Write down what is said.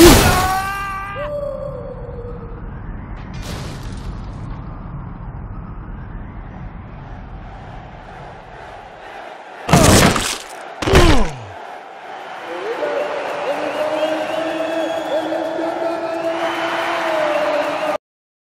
Ooh.